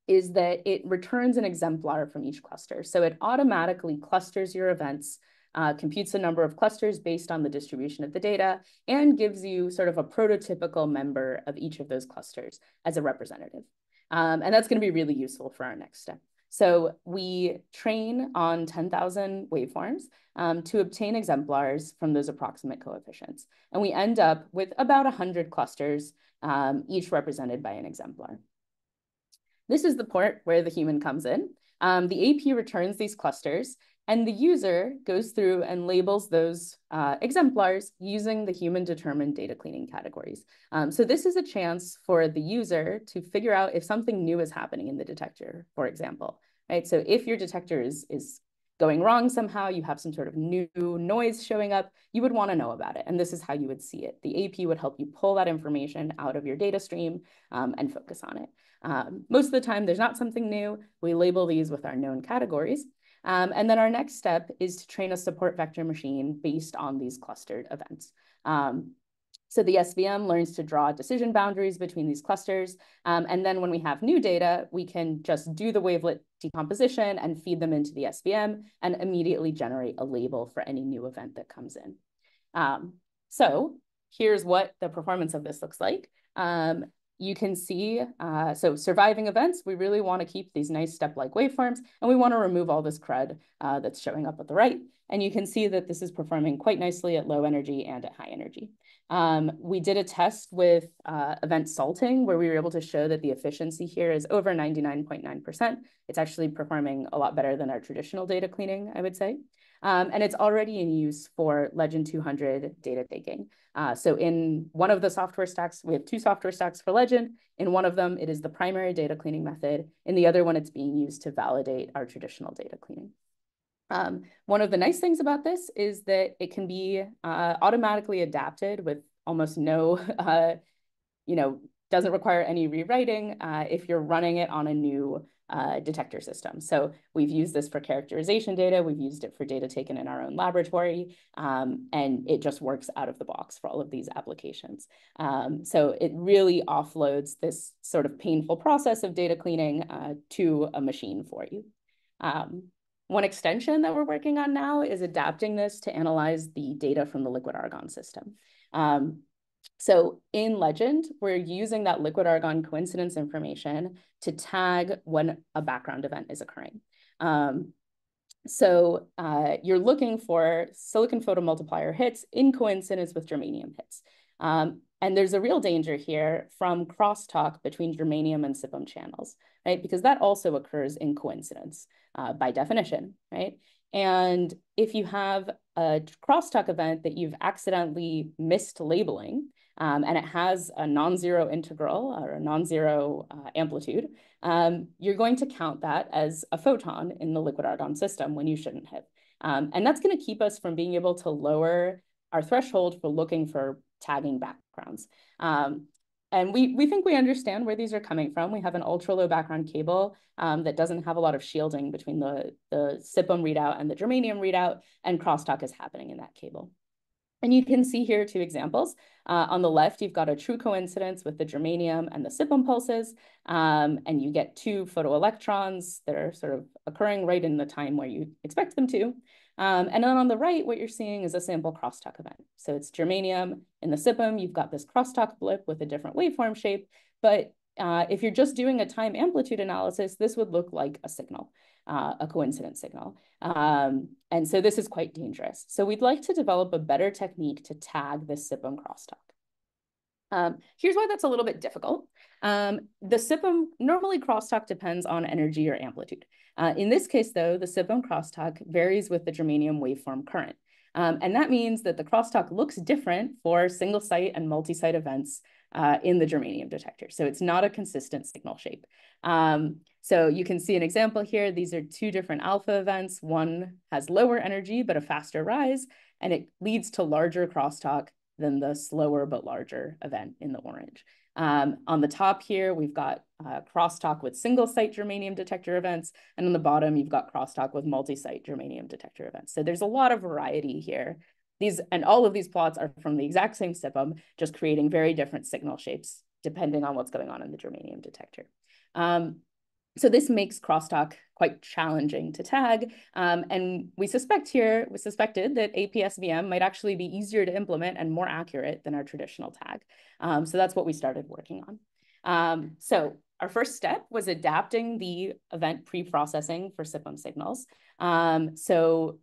is that it returns an exemplar from each cluster. So it automatically clusters your events, uh, computes a number of clusters based on the distribution of the data, and gives you sort of a prototypical member of each of those clusters as a representative. Um, and that's going to be really useful for our next step. So we train on 10,000 waveforms um, to obtain exemplars from those approximate coefficients. And we end up with about 100 clusters, um, each represented by an exemplar. This is the port where the human comes in. Um, the AP returns these clusters and the user goes through and labels those uh, exemplars using the human determined data cleaning categories. Um, so this is a chance for the user to figure out if something new is happening in the detector, for example, right? So if your detector is, is going wrong somehow, you have some sort of new noise showing up, you would want to know about it. And this is how you would see it. The AP would help you pull that information out of your data stream um, and focus on it. Um, most of the time, there's not something new. We label these with our known categories. Um, and then our next step is to train a support vector machine based on these clustered events. Um, so the SVM learns to draw decision boundaries between these clusters. Um, and then when we have new data, we can just do the wavelet decomposition and feed them into the SVM and immediately generate a label for any new event that comes in. Um, so here's what the performance of this looks like. Um, you can see, uh, so surviving events, we really want to keep these nice step-like waveforms, and we want to remove all this crud uh, that's showing up at the right. And you can see that this is performing quite nicely at low energy and at high energy. Um, we did a test with uh, event salting where we were able to show that the efficiency here is over 99.9%. It's actually performing a lot better than our traditional data cleaning, I would say. Um, and it's already in use for Legend 200 data taking. Uh, so in one of the software stacks, we have two software stacks for Legend. In one of them, it is the primary data cleaning method. In the other one, it's being used to validate our traditional data cleaning. Um, one of the nice things about this is that it can be uh, automatically adapted with almost no, <laughs> uh, you know, doesn't require any rewriting uh, if you're running it on a new uh, detector system. So we've used this for characterization data. We've used it for data taken in our own laboratory, um, and it just works out of the box for all of these applications. Um, so it really offloads this sort of painful process of data cleaning uh, to a machine for you. Um, one extension that we're working on now is adapting this to analyze the data from the liquid argon system. Um, so in Legend, we're using that liquid argon coincidence information to tag when a background event is occurring. Um, so uh, you're looking for silicon photomultiplier hits in coincidence with germanium hits. Um, and there's a real danger here from crosstalk between germanium and SiPM channels, right? Because that also occurs in coincidence uh, by definition, right? And if you have a crosstalk event that you've accidentally missed labeling, um, and it has a non-zero integral or a non-zero uh, amplitude, um, you're going to count that as a photon in the liquid argon system when you shouldn't have. Um, and that's going to keep us from being able to lower our threshold for looking for tagging backgrounds. Um, and we, we think we understand where these are coming from. We have an ultra low background cable um, that doesn't have a lot of shielding between the, the SiPM readout and the germanium readout, and crosstalk is happening in that cable. And you can see here two examples. Uh, on the left, you've got a true coincidence with the germanium and the SiPM pulses, um, and you get two photoelectrons that are sort of occurring right in the time where you expect them to. Um, and then on the right, what you're seeing is a sample crosstalk event. So it's germanium in the SiPM, you've got this crosstalk blip with a different waveform shape, but uh, if you're just doing a time amplitude analysis, this would look like a signal uh, a coincidence signal. Um, and so this is quite dangerous. So we'd like to develop a better technique to tag this SiPM crosstalk. Um, here's why that's a little bit difficult. Um, the SiPM, normally crosstalk depends on energy or amplitude. Uh, in this case, though, the SiPM crosstalk varies with the germanium waveform current. Um, and that means that the crosstalk looks different for single site and multi-site events uh, in the germanium detector. So it's not a consistent signal shape. Um, So you can see an example here. These are two different alpha events. One has lower energy, but a faster rise, and it leads to larger crosstalk than the slower but larger event in the orange. Um, on the top here, we've got uh, crosstalk with single site germanium detector events. And on the bottom, you've got crosstalk with multi-site germanium detector events. So there's a lot of variety here. These and all of these plots are from the exact same SiPM, just creating very different signal shapes depending on what's going on in the germanium detector. Um, so this makes crosstalk quite challenging to tag. Um, and we suspect here, we suspected that APSVM might actually be easier to implement and more accurate than our traditional tag. Um, so that's what we started working on. Um, so our first step was adapting the event pre-processing for SiPM signals. Um, so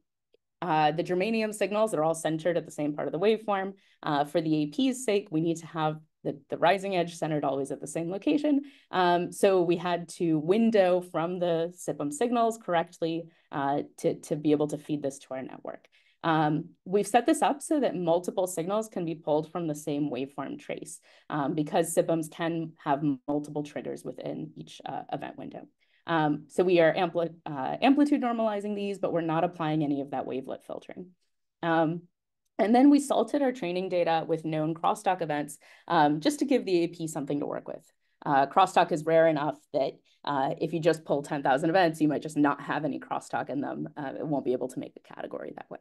uh, the germanium signals are all centered at the same part of the waveform. Uh, for the AP's sake, we need to have the, the rising edge centered always at the same location. Um, so we had to window from the SiPM signals correctly uh, to, to be able to feed this to our network. Um, we've set this up so that multiple signals can be pulled from the same waveform trace um, because SiPMs can have multiple triggers within each uh, event window. Um, so we are ampli uh, amplitude normalizing these, but we're not applying any of that wavelet filtering. And then we salted our training data with known crosstalk events um, just to give the AP something to work with. Uh, crosstalk is rare enough that uh, if you just pull 10,000 events, you might just not have any crosstalk in them. Uh, it won't be able to make the category that way.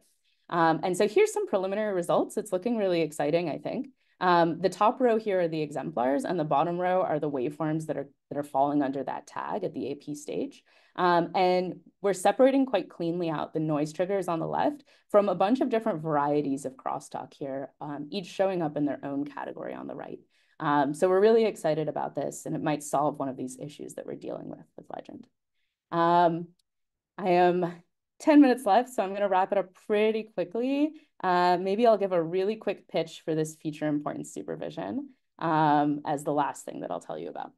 Um, and so here's some preliminary results. It's looking really exciting, I think. Um, the top row here are the exemplars and the bottom row are the waveforms that are, that are falling under that tag at the AP stage. Um, and we're separating quite cleanly out the noise triggers on the left from a bunch of different varieties of crosstalk here, um, each showing up in their own category on the right. Um, so we're really excited about this and it might solve one of these issues that we're dealing with with Legend. Um, I am 10 minutes left, so I'm going to wrap it up pretty quickly. Uh, maybe I'll give a really quick pitch for this feature importance supervision um, as the last thing that I'll tell you about.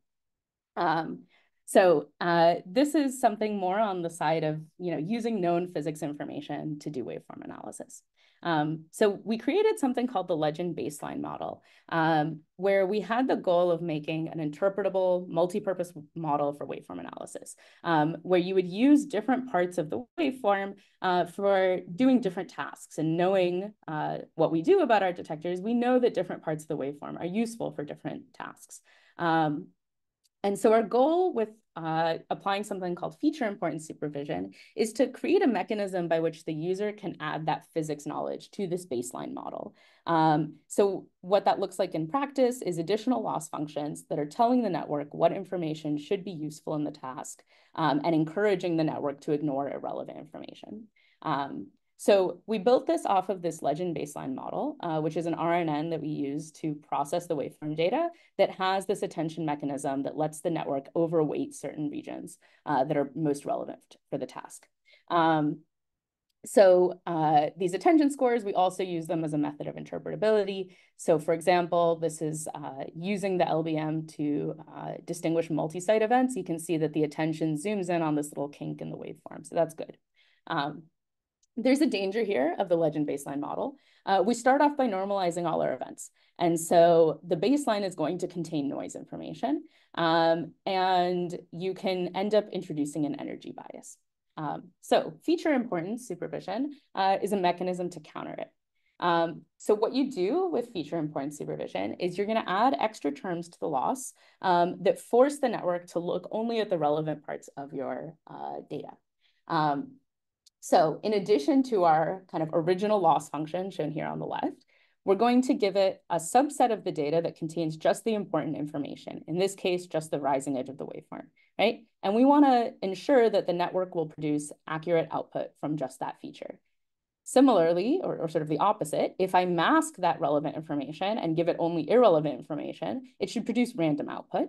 Um, so uh, this is something more on the side of you know using known physics information to do waveform analysis. Um, so we created something called the legend baseline model, um, where we had the goal of making an interpretable multi-purpose model for waveform analysis, um, where you would use different parts of the waveform uh, for doing different tasks. And knowing uh, what we do about our detectors, we know that different parts of the waveform are useful for different tasks. Um, and so our goal with uh, applying something called feature importance supervision is to create a mechanism by which the user can add that physics knowledge to this baseline model. Um, so what that looks like in practice is additional loss functions that are telling the network what information should be useful in the task um, and encouraging the network to ignore irrelevant information. Um, so we built this off of this legend baseline model, uh, which is an RNN that we use to process the waveform data that has this attention mechanism that lets the network overweight certain regions uh, that are most relevant for the task. Um, so uh, these attention scores, we also use them as a method of interpretability. So for example, this is uh, using the LBM to uh, distinguish multi-site events. You can see that the attention zooms in on this little kink in the waveform, so that's good. Um, there's a danger here of the legend baseline model. Uh, we start off by normalizing all our events. And so the baseline is going to contain noise information. Um, and you can end up introducing an energy bias. Um, so feature importance supervision uh, is a mechanism to counter it. Um, so what you do with feature importance supervision is you're going to add extra terms to the loss um, that force the network to look only at the relevant parts of your uh, data. Um, so in addition to our kind of original loss function shown here on the left, we're going to give it a subset of the data that contains just the important information, in this case, just the rising edge of the waveform, right? And we wanna ensure that the network will produce accurate output from just that feature. Similarly, or, or, sort of the opposite, if I mask that relevant information and give it only irrelevant information, it should produce random output.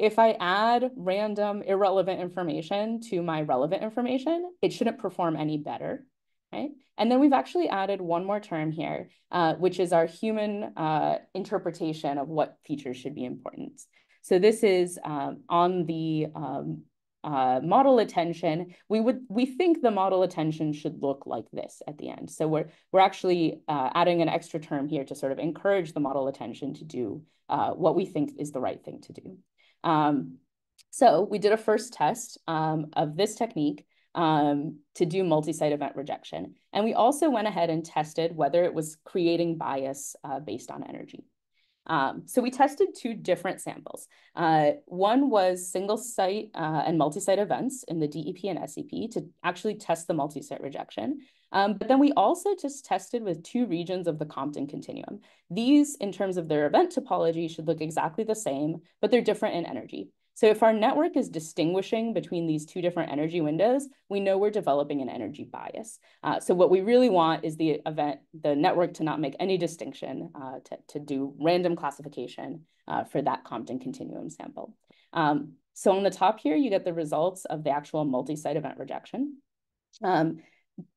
If I add random irrelevant information to my relevant information, it shouldn't perform any better, right? And then we've actually added one more term here, uh, which is our human uh, interpretation of what features should be important. So this is um, on the um, uh, model attention. We would we think the model attention should look like this at the end. So we're we're actually uh, adding an extra term here to sort of encourage the model attention to do uh, what we think is the right thing to do. Um, So we did a first test um, of this technique um, to do multi-site event rejection. And we also went ahead and tested whether it was creating bias uh, based on energy. Um, so we tested two different samples. Uh, one was single site uh, and multi-site events in the DEP and SEP to actually test the multi-site rejection. Um, but then we also just tested with two regions of the Compton continuum. These, in terms of their event topology, should look exactly the same, but they're different in energy. So if our network is distinguishing between these two different energy windows, we know we're developing an energy bias. Uh, so what we really want is the event, the network to not make any distinction, uh, to, to do random classification uh, for that Compton continuum sample. Um, so on the top here, you get the results of the actual multi-site event rejection. Um,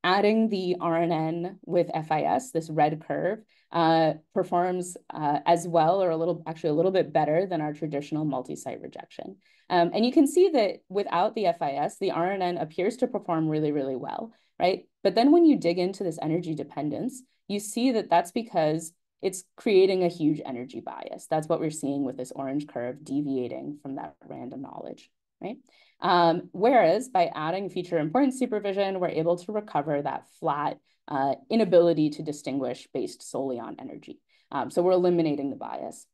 adding the RNN with FIS, this red curve, uh, performs uh, as well or a little, actually a little bit better than our traditional multi-site rejection. Um, and you can see that without the FIS, the RNN appears to perform really, really well, right? But then when you dig into this energy dependence, you see that that's because it's creating a huge energy bias. That's what we're seeing with this orange curve deviating from that random knowledge, right? Um, whereas by adding feature importance supervision, we're able to recover that flat uh, inability to distinguish based solely on energy. Um, so we're eliminating the bias.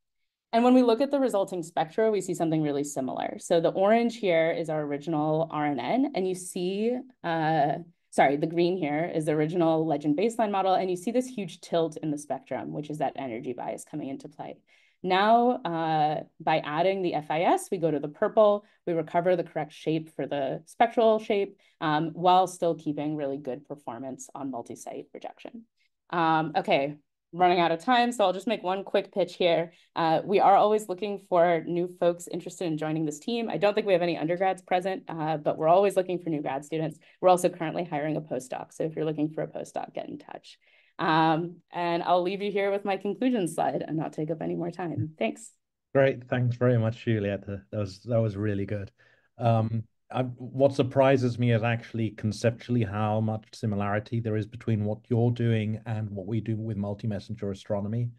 And when we look at the resulting spectra, we see something really similar. So the orange here is our original RNN, and you see, uh, sorry, the green here is the original legend baseline model, and you see this huge tilt in the spectrum, which is that energy bias coming into play. Now, uh, by adding the FIS, we go to the purple, we recover the correct shape for the spectral shape, um, while still keeping really good performance on multi-site rejection. Um, okay, running out of time, so I'll just make one quick pitch here. Uh, we are always looking for new folks interested in joining this team. I don't think we have any undergrads present, uh, but we're always looking for new grad students. We're also currently hiring a postdoc, so if you're looking for a postdoc, get in touch. Um, and I'll leave you here with my conclusion slide and not take up any more time. Thanks. Great. Thanks very much, Juliette. That was that was really good. Um, I, what surprises me is actually conceptually how much similarity there is between what you're doing and what we do with multi-messenger astronomy.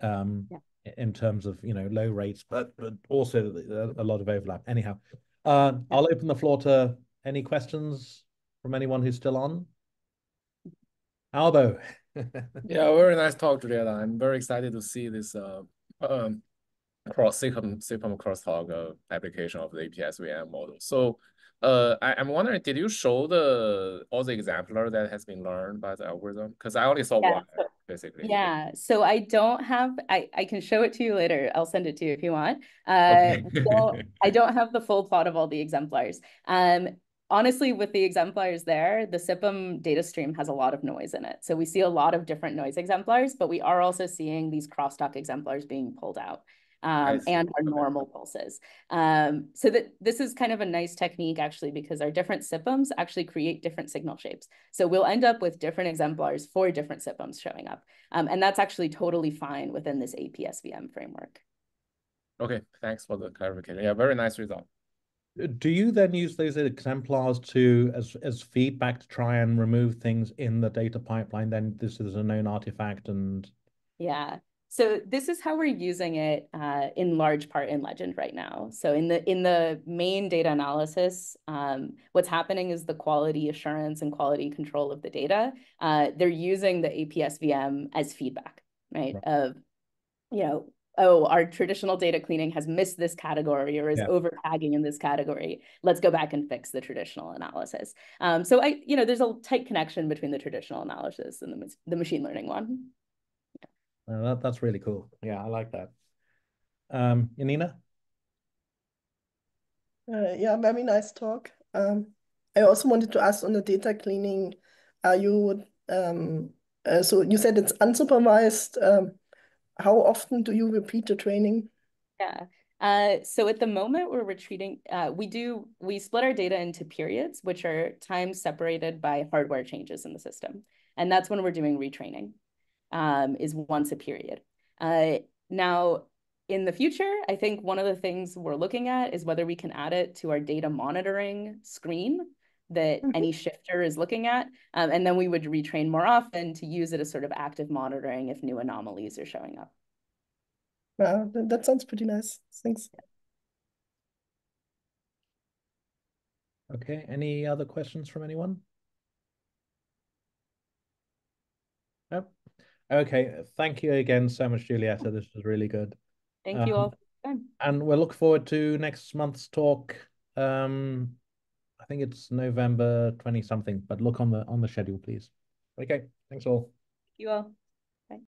Um, yeah. in terms of you know low rates, but but also a, lot of overlap. Anyhow, uh, I'll open the floor to any questions from anyone who's still on. Aobo. Yeah, very nice talk, Julieta. I'm very excited to see this uh, um, cross SiPM, SiPM crosstalk uh, application of the AP-SVM model. So uh, I, am wondering, did you show the all the exemplar that has been learned by the algorithm? Because I only saw yeah, one, so, basically. Yeah, so I don't have, I, I can show it to you later. I'll send it to you if you want. Uh, okay. so I <laughs> don't have the full plot of all the exemplars. Um, honestly, with the exemplars there, the SiPM data stream has a lot of noise in it. So we see a lot of different noise exemplars, but we are also seeing these crosstalk exemplars being pulled out. Um, and our normal pulses. Um, so that this is kind of a nice technique actually, because our different SiPMs actually create different signal shapes. So we'll end up with different exemplars for different SiPMs showing up. Um, and that's actually totally fine within this AP-SVM framework. Okay, thanks for the clarification. Yeah, very nice result do you then use those exemplars to as as feedback to try and remove things in the data pipeline? Then this is a known artifact and yeah. So this is how we're using it uh, in large part in legend right now. So in the in the main data analysis um, what's happening is the quality assurance and quality control of the data. Uh, they're using the aps vm as feedback right, right. of you know oh, our traditional data cleaning has missed this category or is yeah. over tagging in this category. Let's go back and fix the traditional analysis. Um, so I, you know, there's a tight connection between the traditional analysis and the, the machine learning one. Yeah. Uh, that, that's really cool. Yeah, I like that. Um, Yanina? Uh, yeah, very nice talk. Um, I also wanted to ask on the data cleaning, are you, um, uh, so you said it's unsupervised, um, how often do you repeat the training? Yeah. Uh, so at the moment we're retreating, uh, we do, we split our data into periods, which are times separated by hardware changes in the system. And that's when we're doing retraining, um, is once a period. Uh, now, in the future, I think one of the things we're looking at is whether we can add it to our data monitoring screen that mm -hmm. any shifter is looking at. Um, and then we would retrain more often to use it as sort of active monitoring if new anomalies are showing up. Wow, that sounds pretty nice. Thanks. Okay, any other questions from anyone? Nope. Okay, thank you again so much, Julieta. This was really good. Thank you Um, all for your time. And we'll look forward to next month's talk. Um, I think it's November 20 something, but look on the on the schedule, please. Okay, thanks all. You all.